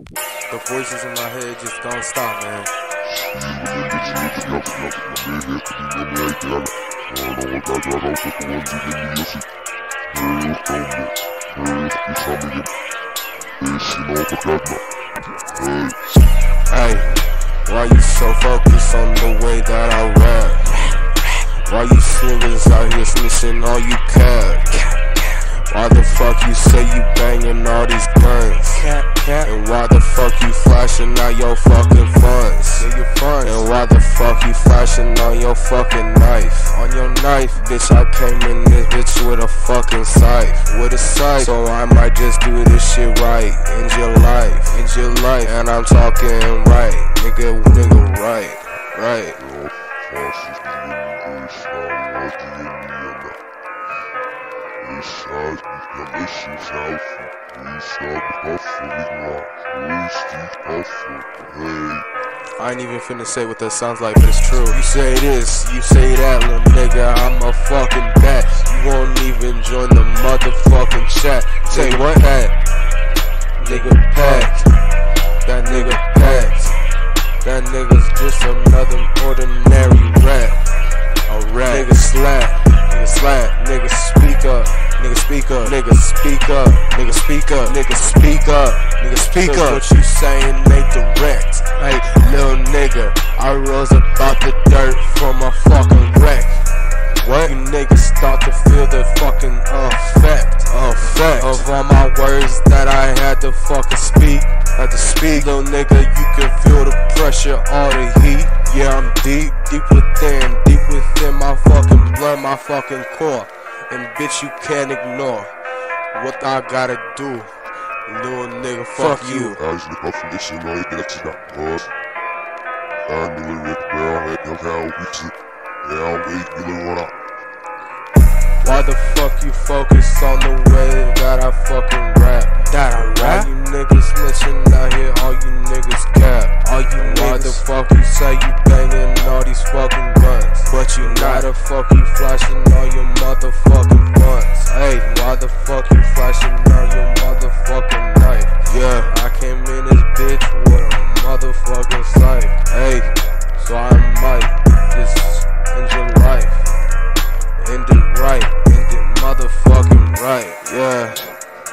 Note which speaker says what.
Speaker 1: The voices in my head just don't stop, man. Hey, why you so focused on the way that I rap? Why you singers out here snitching all you can? Why the fuck you say you banging all these guns? And why the fuck you flashing out your fucking funds? And why the fuck you flashing on your fucking knife? On your knife, bitch, I came in this bitch with a fucking scythe. With a scythe, so I might just do this shit right. End your life, end your life. And I'm talking right, nigga, nigga, right, right. I ain't even finna say what that sounds like, but it's true. You say this, you say that, little nigga, I'm a fucking bat. You won't even join the motherfucking chat. Say what that? Nigga packed. That nigga packed. That nigga's just another ordinary rat. A rat. Nigga slap. Nigga slap. Nigga speak up. Nigga speak up. Nigga speak up. Nigga speak up. Nigga speak up. Nigga speak up. What you saying ain't direct. Hey, little nigga, I rose about the dirt from a fucking wreck. What? You niggas start to feel the fucking effect, effect of all my words that I had to fucking speak. Had to speak, little nigga, you can feel the pressure, all the heat. Yeah, I'm deep, deep within, deep within my fucking blood, my fucking core. And bitch, you can't ignore what I gotta do. Little nigga, fuck, fuck you.
Speaker 2: Eyes look up from this alone, that's pause. I knew it with brown head, young how we took. Yeah, I'll wait, you know what I.
Speaker 1: Why the fuck you focus on the way that I fucking rap? That I rap? Why you niggas snitching out here, all you niggas cap. All you Why niggas. the fuck you say you banging all these fucking guns? But you not a fuck you flashing all